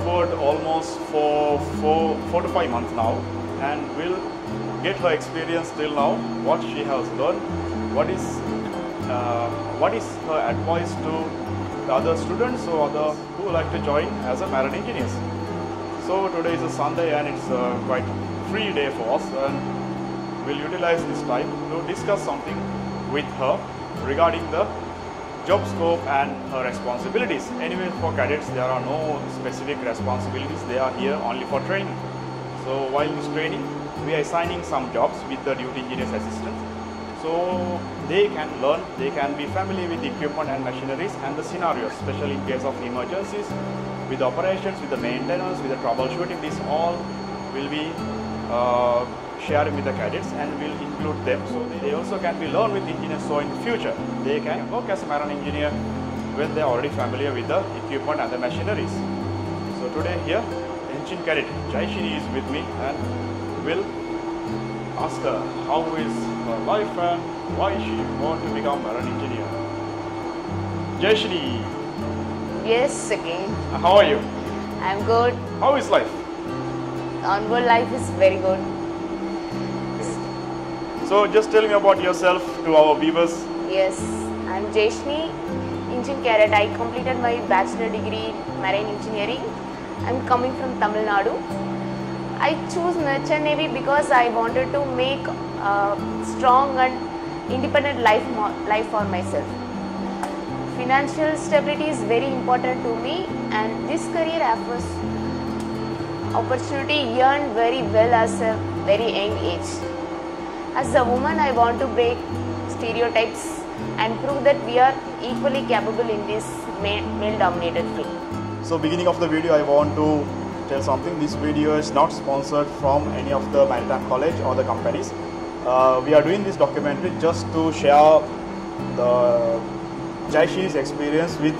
on almost for four, four to five months now, and we'll get her experience till now, what she has learned, what is uh, what is her advice to the other students or other who would like to join as a marine engineers. So today is a Sunday and it's a quite free day for us and we'll utilize this time to discuss something with her regarding the job scope and responsibilities. Anyway, for cadets there are no specific responsibilities, they are here only for training. So while this training, we are assigning some jobs with the duty engineers assistant. So they can learn, they can be familiar with equipment and machineries and the scenarios, especially in case of emergencies, with operations, with the maintenance, with the troubleshooting. This all will be uh, sharing with the cadets and we'll include them. So they also can be learn with engineers. So in future, they can work as a marine engineer when they are already familiar with the equipment and the machineries. So today here, engine cadet Jaishini is with me and will ask her how is her life and why she want to become marine engineer. Jaishini, Yes, again. how are you? I'm good. How is life? Onboard life is very good. So just tell me about yourself to our viewers. Yes, I'm Jeshni, engine cadet. I completed my bachelor degree in marine engineering. I'm coming from Tamil Nadu. I choose merchant navy because I wanted to make a strong and independent life life for myself. Financial stability is very important to me, and this career offers opportunity earned very well as a very young age. As a woman, I want to break stereotypes and prove that we are equally capable in this male dominated field. So beginning of the video, I want to tell something. This video is not sponsored from any of the maritime college or the companies. Uh, we are doing this documentary just to share the Jaishi's experience with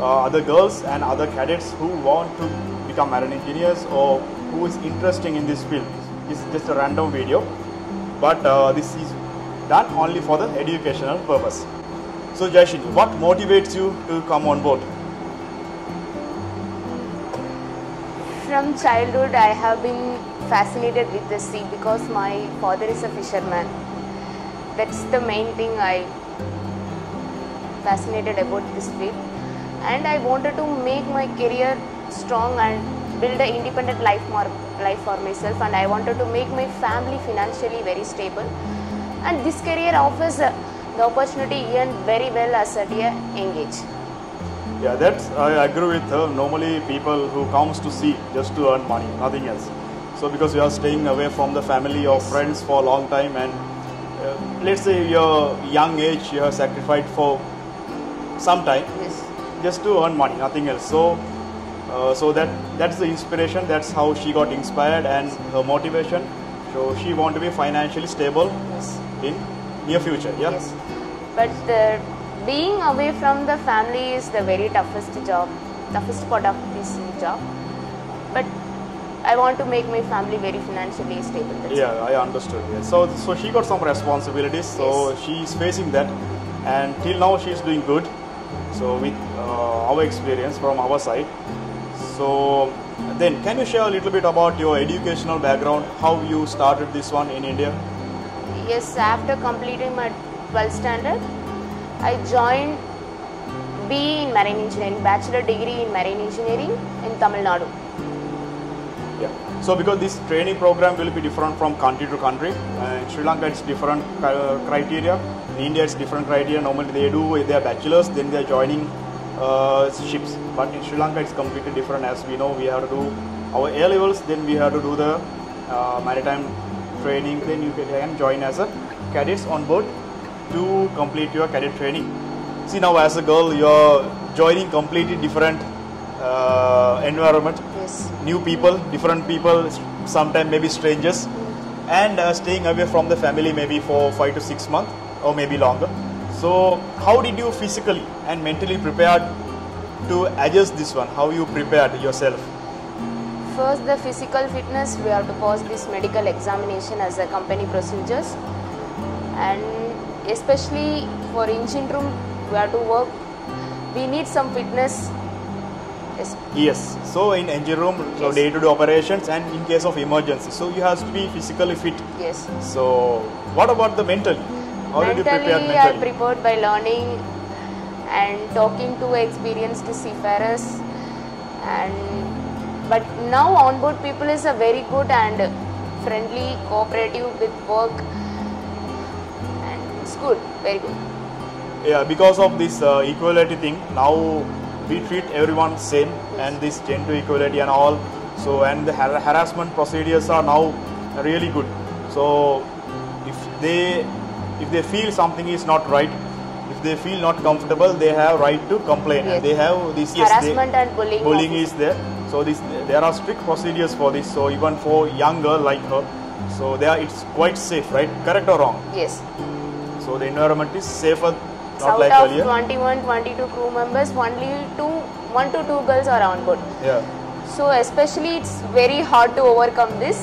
uh, other girls and other cadets who want to become marine engineers or who is interested in this field. It's just a random video, but uh, this is done only for the educational purpose. So Jaishin, what motivates you to come on board? From childhood, I have been fascinated with the sea because my father is a fisherman. That's the main thing I fascinated about this field, and I wanted to make my career strong and build an independent life more life for myself. And I wanted to make my family financially very stable. And this career offers uh, the opportunity earn very well as at a young age. Yeah, that's I agree with her. Normally, people who comes to sea just to earn money, nothing else. So because you are staying away from the family or friends for a long time, and uh, let's say your young age, you have sacrificed for some time Yes. just to earn money, nothing else. So, uh, so that that's the inspiration. That's how she got inspired and her motivation. So she want to be financially stable Yes. in near future. Yeah. Yes. But the, being away from the family is the very toughest job, toughest part of this job. But I want to make my family very financially stable. That's Yeah, I understood. So, so she got some responsibilities. So Yes. she is facing that, and till now she is doing good. So with uh, our experience from our side. So then, can you share a little bit about your educational background? How you started this one in India? Yes, after completing my 12th standard, I joined BE in Marine Engineering, Bachelor degree in Marine Engineering in Tamil Nadu. Yeah. So because this training program will be different from country to country. Uh, in Sri Lanka it's different uh, criteria. In India it's different criteria. Normally they do their bachelors, then they are joining ships. But in Sri Lanka it's completely different. As we know, we have to do our A levels, then we have to do the uh, maritime training. Then you can join as a cadets on board to complete your cadet training. See now as a girl, you're joining completely different uh, environment Yes. new people, different people, sometimes maybe strangers, and uh, staying away from the family maybe for five to six months or maybe longer. So, how did you physically and mentally prepare to adjust this one? How you prepared yourself? First, the physical fitness, we have to pass this medical examination as a company procedures, and especially for engine room, we have to work. We need some fitness. Yes. Yes. So in engine room, so Yes. day-to-day operations and in case of emergency, so you have to be physically fit. Yes. So what about the mentally? How did you prepare mentally, I prepared by learning and talking to experienced seafarers. And but now onboard people is a very good and friendly, cooperative with work, and it's good, very good. yeah, because of this uh, equality thing, now we treat everyone same and this gender equality and all. So and the har- harassment procedures are now really good. So if they if they feel something is not right, if they feel not comfortable, they have right to complain. Yes. And they have this yes, they- Harassment and bullying. bullying is there so this there are strict procedures for this so even for young girl like her so there it's quite safe right correct or wrong Yes. so the environment is safer not Out like of earlier 21, 22 crew members, only two, one to two girls are on board. yeah So especially it's very hard to overcome this.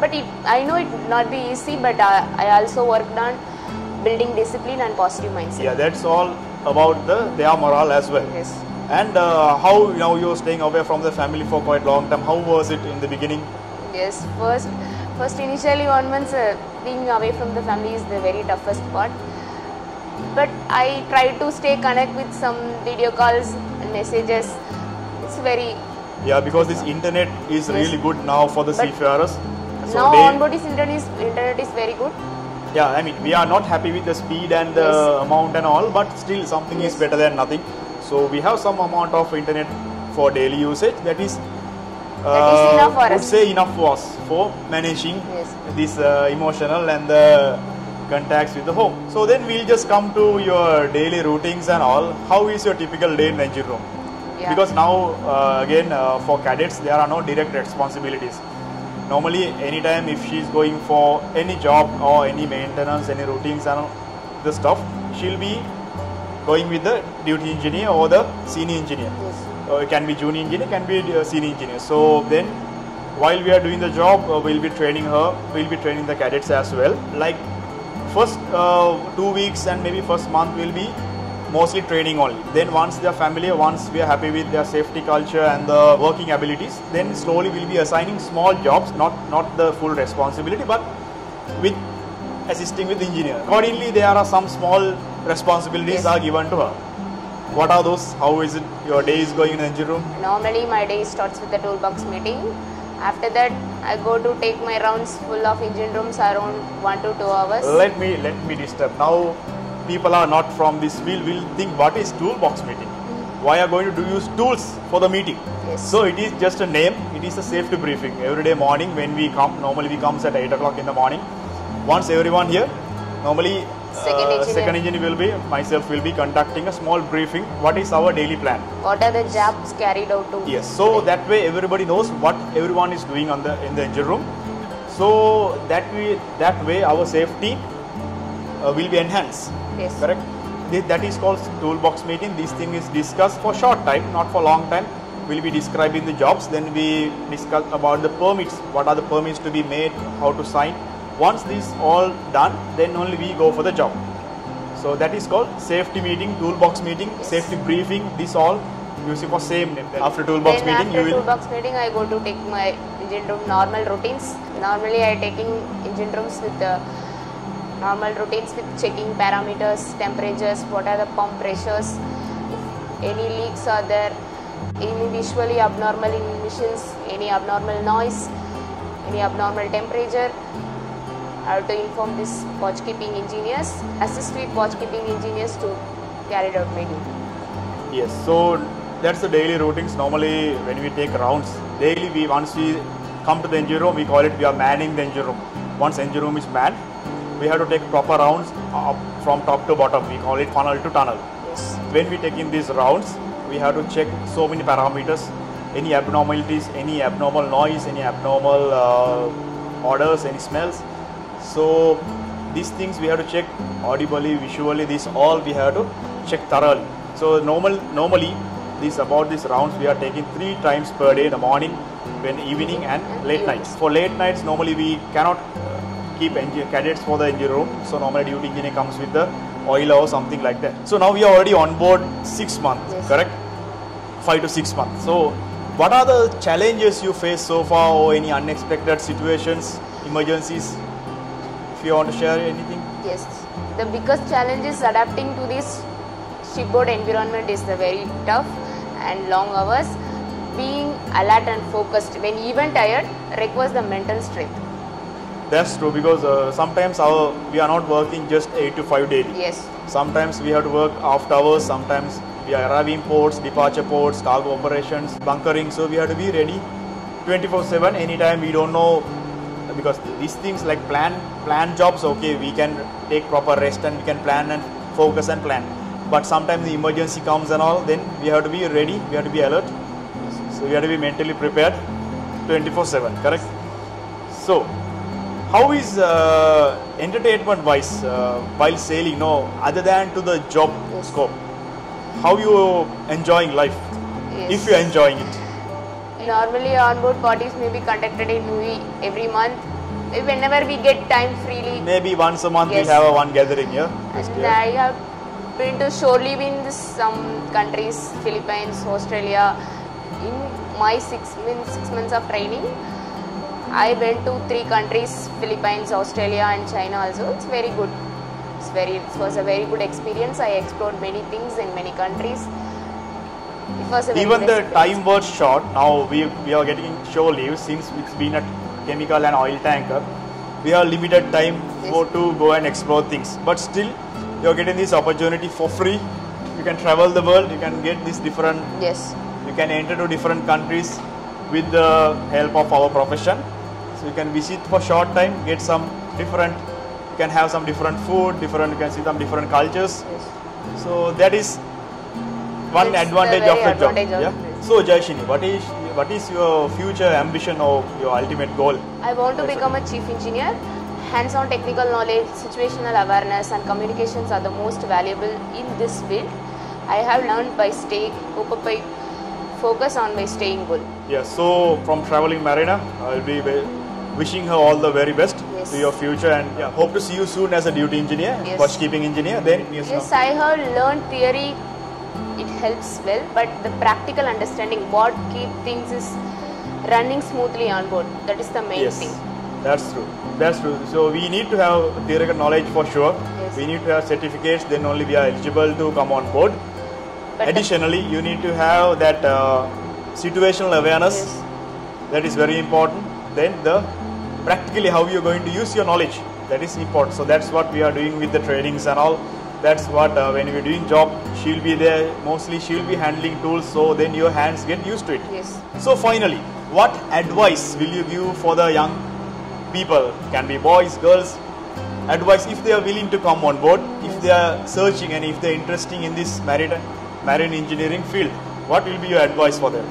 But it, I know it would not be easy. But I, I also worked on building discipline and positive mindset. yeah that's all about the their morale as well Yes. and uh, how you know you're staying away from the family for quite long time how was it in the beginning Yes. First, first initially one month uh, being away from the family is the very toughest part. But I try to stay connect with some video calls and messages. It's very yeah because this internet is Yes. really good now for the But seafarers so now onboard is internet is internet is very good. Yeah, I mean, we are not happy with the speed and the Yes. amount and all, but still something is better than nothing. So we have some amount of internet for daily usage. That is, uh, That is enough for would us. say enough for us for managing Yes. this uh, emotional and the contacts with the home. So then we'll just come to your daily routines and all. How is your typical day in the engine room? Yeah. Because now uh, again uh, for cadets there are no direct responsibilities. Normally, anytime if she's going for any job or any maintenance, any routines and the stuff, she'll be going with the duty engineer or the senior engineer. Yes. Uh, it can be junior engineer, can be uh, senior engineer. So then, while we are doing the job, uh, we'll be training her. We'll be training the cadets as well. Like first uh, two weeks and maybe first month will be mostly training only. Then once they are familiar, once we are happy with their safety culture and the working abilities, then slowly we'll be assigning small jobs, not not the full responsibility, but with assisting with the engineer. Accordingly, there are some small responsibilities Yes. are given to her. What are those? How is it? Your day is going in the engine room? Normally, my day starts with the toolbox meeting. After that, I go to take my rounds full of engine rooms around one to two hours. Let me let me disturb. Now, people are not from this field will think what is toolbox meeting? Why are going to do use tools for the meeting? Yes. So it is just a name. It is a safety briefing every day morning when we come. Normally we comes at eight o'clock in the morning. Once everyone here, normally Second uh, engineer. second engineer will be myself will be conducting a small briefing. What is our daily plan? What are the jobs carried out to? Yes, so that way everybody knows what everyone is doing on the in the engine room. So that way that way our safety uh, will be enhanced. Yes. Correct. Thi- That is called toolbox meeting. This thing is discussed for short time, not for long time. We'll be describing the jobs. Then we discuss about the permits. What are the permits to be made? How to sign. Once this all done, then only we go for the job. So that is called safety meeting, toolbox meeting, Yes. safety briefing. This all using for same name. Then after toolbox then meeting, after you will. toolbox meeting, I go to take my engine room normal routines. Normally, I taking engine rooms with the normal routines with checking parameters, temperatures, what are the pump pressures, if any leaks are there, any visually abnormal emissions, any abnormal noise, any abnormal temperature. I have to inform this watch keeping engineers, assist with watch keeping engineers to carry out my duty. Yes, so that's the daily routines. Normally, when we take rounds, daily we once we come to the engine room, we call it we are manning the engine room. Once engine room is manned, we have to take proper rounds up from top to bottom. We call it funnel to tunnel. When we take in these rounds, we have to check so many parameters, any abnormalities, any abnormal noise, any abnormal uh, odors, any smells. So these things we have to check audibly, visually. This all we have to check thoroughly. So normal, normally, this about these rounds we are taking three times per day: in the morning, when evening, and late nights. For late nights, normally we cannot uh, keep engine, cadets for the engine room. So normally duty engineer comes with the oil or something like that. So now we are already on board six months, Yes. correct? Five to six months. So what are the challenges you face so far or any unexpected situations, emergencies? If you want to share anything? Yes, the biggest challenge is adapting to this shipboard environment is the very tough and long hours. Being alert and focused when even tired requires the mental strength. That's true because uh, sometimes our we are not working just eight to five daily. Yes, Sometimes we have to work after hours. Sometimes we are arriving ports, departure ports, cargo operations, bunkering. So we have to be ready 24/7. Anytime we don't know because these things like plan plan jobs. Okay, we can take proper rest and we can plan and focus and plan. But sometimes the emergency comes and all. Then we have to be ready. We have to be alert. So we have to be mentally prepared 24/7. Correct. So how is uh, entertainment wise uh, while sailing no other than to the job Yes. scope how you enjoying life yes. if you are enjoying it Normally, onboard parties may be conducted in Nui every month. Whenever we get time freely, maybe once a month Yes. we'll have a one gathering here Just And here. I have been to shore leave in some countries, Philippines, Australia. In my six, in six months of training, I went to three countries: Philippines, Australia, and China. Also, it's very good. It's very. It was a very good experience. I explored many things in many countries. It was a very even the experience. time was short now we, we are getting shore leave since it's been a chemical and oil tanker we have limited time for to go and explore things but still you're getting this opportunity for free you can travel the world you can get this different Yes. you can enter to different countries with the help of our profession so you can visit for short time get some different you can have some different food different you can see some different cultures yes. so that is one the advantage of the job advantage of yeah so Jaishini what is what is your future ambition or your ultimate goal I want to become a chief engineer. Hands on technical knowledge, situational awareness, and communications are the most valuable in this field. I have learned by staying focus by focus on my staying goal. yeah so from Traveling Mariner i'll be wishing her all the very best Yes. to your future and yeah, hope to see you soon as a duty engineer Yes. watchkeeping engineer then yes, Yes, I have learned theory. It helps well, but the practical understanding what keep things is running smoothly on board. That is the main yes thing. that's true that's true so we need to have theoretical knowledge for sure Yes. we need to have certificates then only we are eligible to come on board But additionally you need to have that uh, situational awareness Yes. that is very important then the practically how you're going to use your knowledge that is important so that's what we are doing with the trainings and all that's what uh, when we're doing job she'll be there mostly she'll be handling tools so then your hands get used to it Yes. so finally, what advice will you give for the young people? Can be boys, girls. Advice if they are willing to come on board, if they are searching and if they are interested in this marine marine engineering field. What will be your advice for them?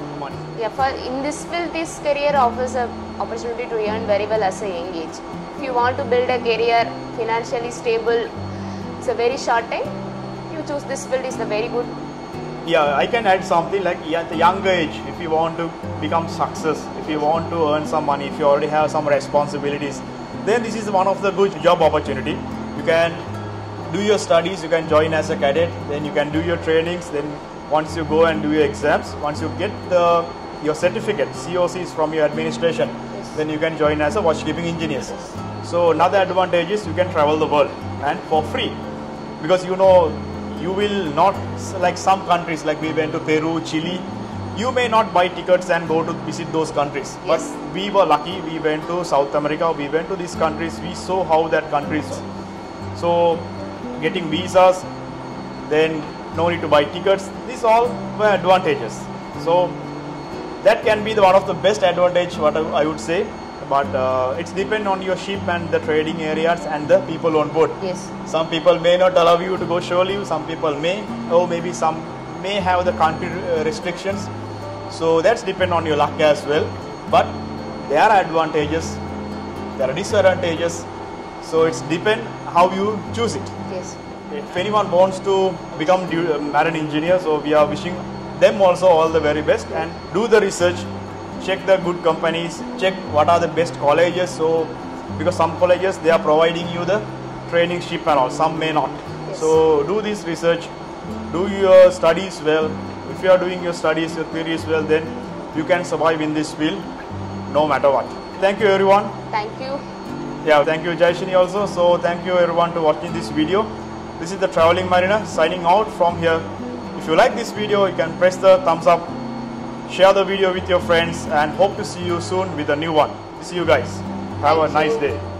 Yeah, for in this field, this career offers a opportunity to earn very well as a young age. If you want to build a career financially stable, it's a very short time. You choose this field is the very good. Yeah, I can add something like at the younger age, if you want to become success, if you want to earn some money, if you already have some responsibilities, then this is one of the good job opportunity. You can do your studies, you can join as a cadet, then you can do your trainings, then once you go and do your exams, once you get the your certificate, COCs from your administration. Then you can join as a watchkeeping engineer. So another advantage is you can travel the world and for free because you know you will not like some countries like we went to Peru, Chile. You may not buy tickets and go to visit those countries, Yes. but we were lucky. We went to South America. We went to these countries. We saw how that countries. So getting visas, then no need to buy tickets. These all were advantages. So that can be the one of the best advantage what I, I would say. But uh, it's depend on your ship and the trading areas and the people on board. Yes. some people may not allow you to go shore leave some people may or maybe some may have the country uh, restrictions. So that's depend on your luck as well. But there are advantages there are disadvantages. So it's depend how you choose it. Yes. if anyone wants to become uh, marine engineer, so we are wishing them also all the very best and do the research, check the good companies, check what are the best colleges. So because some colleges they are providing you the training ship and all, some may not. Yes. So do this research, do your studies well. If you are doing your studies, your theories well, then you can survive in this field no matter what. Thank you everyone. Thank you. Yeah, thank you Jaishini also. So thank you everyone to watching this video. This is the Traveling Mariner signing out from here. If you like this video, you can press the thumbs up, share the video with your friends and hope to see you soon with a new one. See you guys. Have a nice day.